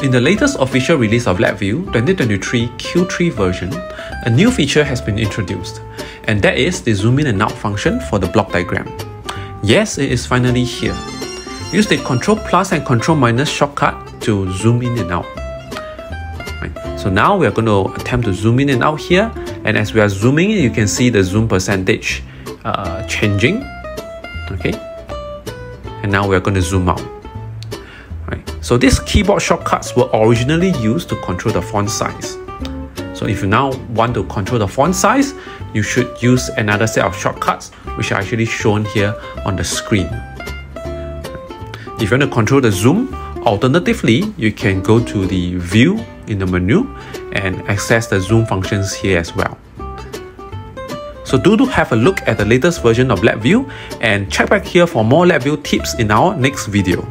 In the latest official release of LabVIEW 2023 Q3 version, a new feature has been introduced, and that is the zoom in and out function for the block diagram. Yes, it is finally here. Use the Ctrl plus and Ctrl minus shortcut to zoom in and out. Right. So now we are going to attempt to zoom in and out here, and as we are zooming in, you can see the zoom percentage uh, changing. Okay, and now we are going to zoom out. So these keyboard shortcuts were originally used to control the font size. So if you now want to control the font size, you should use another set of shortcuts which are actually shown here on the screen. If you want to control the zoom, alternatively, you can go to the view in the menu and access the zoom functions here as well. So do have a look at the latest version of LabVIEW and check back here for more LabVIEW tips in our next video.